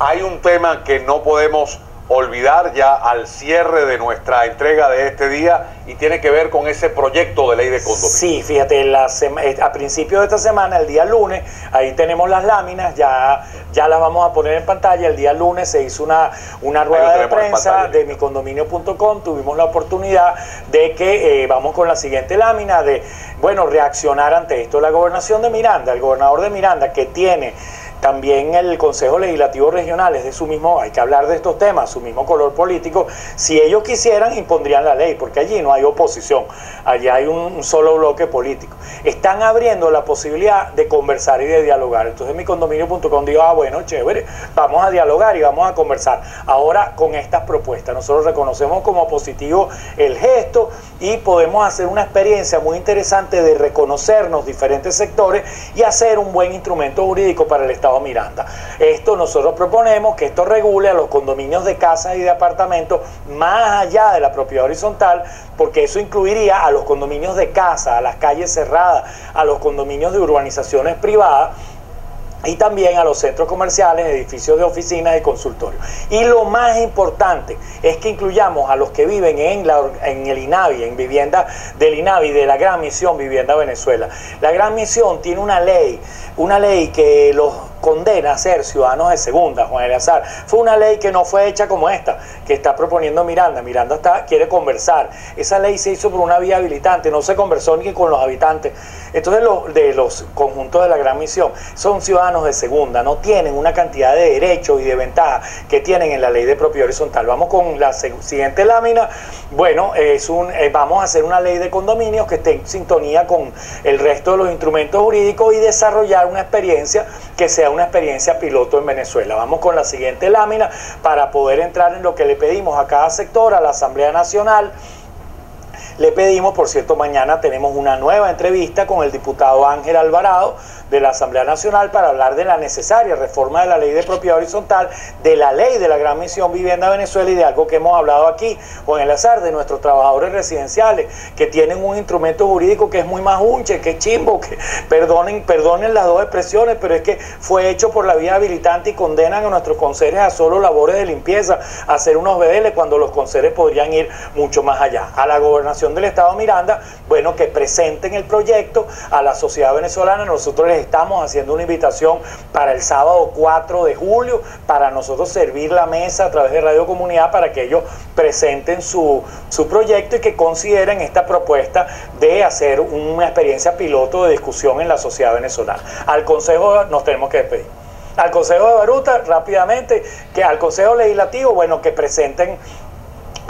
hay un tema que no podemos olvidar ya al cierre de nuestra entrega de este día y tiene que ver con ese proyecto de ley de condominio. Sí, fíjate, la eh, a principios de esta semana, el día lunes, ahí tenemos las láminas, ya, ya las vamos a poner en pantalla. El día lunes se hizo una, una rueda de prensa de micondominio.com, tuvimos la oportunidad de que eh, vamos con la siguiente lámina de, bueno, reaccionar ante esto. La gobernación de Miranda, el gobernador de Miranda, que tiene también el Consejo Legislativo Regional es de su mismo, hay que hablar de estos temas, su mismo color político. Si ellos quisieran, impondrían la ley, porque allí no hay oposición, allí hay un, solo bloque político. Están abriendo la posibilidad de conversar y de dialogar. Entonces mi condominio.com dijo, ah, bueno, chévere, vamos a dialogar y vamos a conversar. Ahora con estas propuestas, nosotros reconocemos como positivo el gesto y podemos hacer una experiencia muy interesante de reconocernos diferentes sectores y hacer un buen instrumento jurídico para el Estado Miranda. Esto nosotros proponemos que esto regule a los condominios de casas y de apartamentos más allá de la propiedad horizontal, porque eso incluiría a los condominios de casa, a las calles cerradas, a los condominios de urbanizaciones privadas y también a los centros comerciales, edificios de oficinas y consultorios. Y lo más importante es que incluyamos a los que viven en, la, en el INAVI, en vivienda del INAVI, de la Gran Misión Vivienda Venezuela. La Gran Misión tiene una ley, una ley que los condena a ser ciudadanos de segunda, Juan Eleazar. Fue una ley que no fue hecha como esta, que está proponiendo Miranda. Miranda está, quiere conversar. Esa ley se hizo por una vía habilitante, no se conversó ni con los habitantes. Entonces, los, de los conjuntos de la gran misión son ciudadanos de segunda, no tienen una cantidad de derechos y de ventajas que tienen en la ley de propiedad horizontal. Vamos con la siguiente lámina. Bueno, es un, eh, vamos a hacer una ley de condominios que esté en sintonía con el resto de los instrumentos jurídicos y desarrollar una experiencia que sea una experiencia piloto en Venezuela. Vamos con la siguiente lámina para poder entrar en lo que le pedimos a cada sector, a la Asamblea Nacional. Le pedimos, por cierto, mañana tenemos una nueva entrevista con el diputado Ángel Alvarado de la Asamblea Nacional para hablar de la necesaria reforma de la ley de propiedad horizontal, de la ley de la Gran Misión Vivienda Venezuela y de algo que hemos hablado aquí con el azar de nuestros trabajadores residenciales que tienen un instrumento jurídico que es muy más unche, que chimbo, que perdonen, perdonen las dos expresiones, pero es que fue hecho por la vía habilitante y condenan a nuestros conserjes a solo labores de limpieza, a hacer unos BDL cuando los conserjes podrían ir mucho más allá. A la gobernación del Estado Miranda, bueno, que presenten el proyecto a la sociedad venezolana, nosotros les estamos haciendo una invitación para el sábado 4 de julio para nosotros servir la mesa a través de Radio Comunidad para que ellos presenten su, su proyecto y que consideren esta propuesta de hacer una experiencia piloto de discusión en la sociedad venezolana. Al Consejo nos tenemos que despedir al Consejo de Baruta rápidamente, que al Consejo Legislativo, bueno, que presenten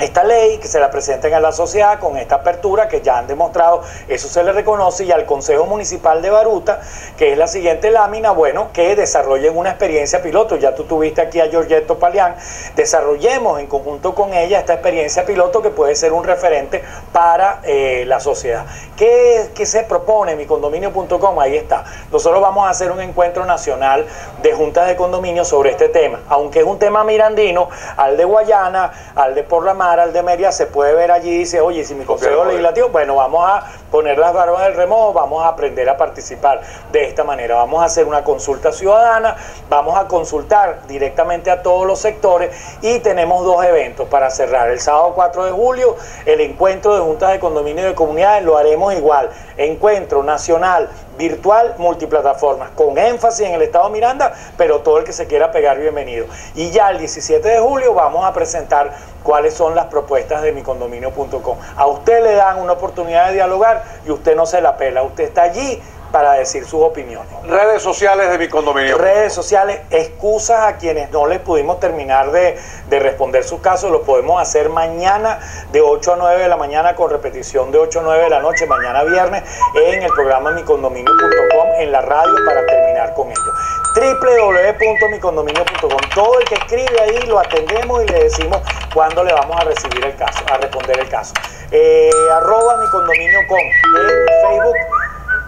esta ley, que se la presenten a la sociedad con esta apertura que ya han demostrado, eso se le reconoce y al Consejo Municipal de Baruta, que es la siguiente lámina, bueno, que desarrollen una experiencia piloto, ya tú tuviste aquí a Giorgetto Palián, desarrollemos en conjunto con ella esta experiencia piloto que puede ser un referente para eh, la sociedad. ¿Qué, ¿Qué, se propone? Mi condominio.com, ahí está. Nosotros vamos a hacer un encuentro nacional de juntas de condominio sobre este tema, aunque es un tema mirandino, al de Guayana, al de Por la Mar, al de Media se puede ver allí y dice, oye, si mi consejo legislativo, bueno, vamos a poner las barbas del remojo, vamos a aprender a participar de esta manera. Vamos a hacer una consulta ciudadana, vamos a consultar directamente a todos los sectores y tenemos dos eventos para cerrar. El sábado 4 de julio, el encuentro de juntas de condominio de comunidades, lo haremos igual. Encuentro nacional virtual multiplataformas, con énfasis en el Estado Miranda, pero todo el que se quiera pegar, bienvenido. Y ya el 17 de julio vamos a presentar cuáles son las propuestas de micondominio.com. A usted le dan una oportunidad de dialogar y usted no se la pela, usted está allí para decir sus opiniones. Redes sociales de mi condominio. Redes sociales, excusas a quienes no les pudimos terminar de, responder sus casos, lo podemos hacer mañana de 8 a 9 de la mañana con repetición de 8 a 9 de la noche, mañana viernes, en el programa micondominio.com en la radio para terminar con ello www.micondominio.com. Todo el que escribe ahí lo atendemos y le decimos cuándo le vamos a recibir el caso, a responder el caso. Eh, arroba micondominio.com en Facebook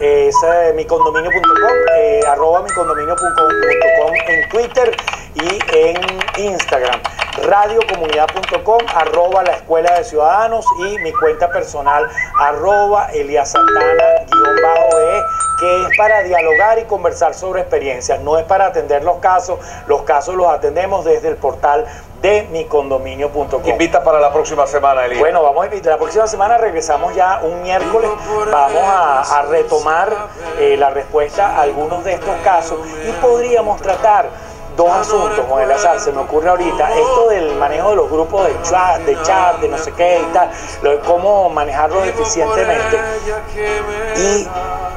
es eh, micondominio.com, eh, arroba micondominio.com en Twitter y en Instagram, radiocomunidad.com, arroba la escuela de ciudadanos y mi cuenta personal, arroba eliasantana, guion bajo e, que es para dialogar y conversar sobre experiencias, no es para atender los casos, los casos los atendemos desde el portal de micondominio.com. Invita para la próxima semana, Elías. Bueno, vamos a invitar. La próxima semana regresamos ya un miércoles. Vamos a, retomar eh, la respuesta a algunos de estos casos y podríamos tratar dos asuntos, Juan Azar, se me ocurre ahorita, esto del manejo de los grupos de chat, de chat, de no sé qué y tal, lo de cómo manejarlos eficientemente y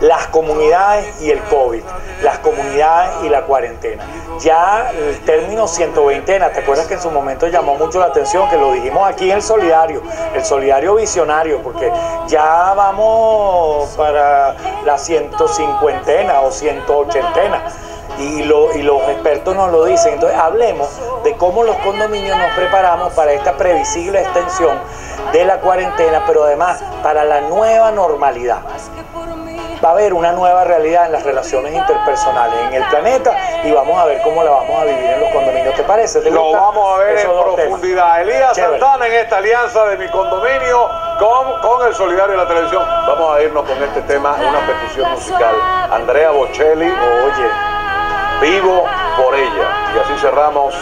las comunidades y el COVID, las comunidades y la cuarentena. Ya el término 120, ¿te acuerdas que en su momento llamó mucho la atención, que lo dijimos aquí en el solidario, el solidario visionario, porque ya vamos para la 150 o 180 y, y los expertos nos lo dicen. Entonces hablemos de cómo los condominios nos preparamos para esta previsible extensión de la cuarentena, pero además para la nueva normalidad. Va a haber una nueva realidad en las relaciones interpersonales en el planeta y vamos a ver cómo la vamos a vivir en los condominios. ¿Te parece? lo vamos a ver en profundidad. Elías Santana en esta alianza de mi condominio con, con el Solidario de la Televisión. Vamos a irnos con este tema, una petición musical. Andrea Bocelli. Oye vivo por ella. Y así cerramos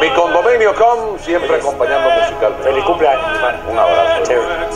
mi condominio con siempre acompañando musicalmente. Feliz cumpleaños, Un abrazo. Chévere.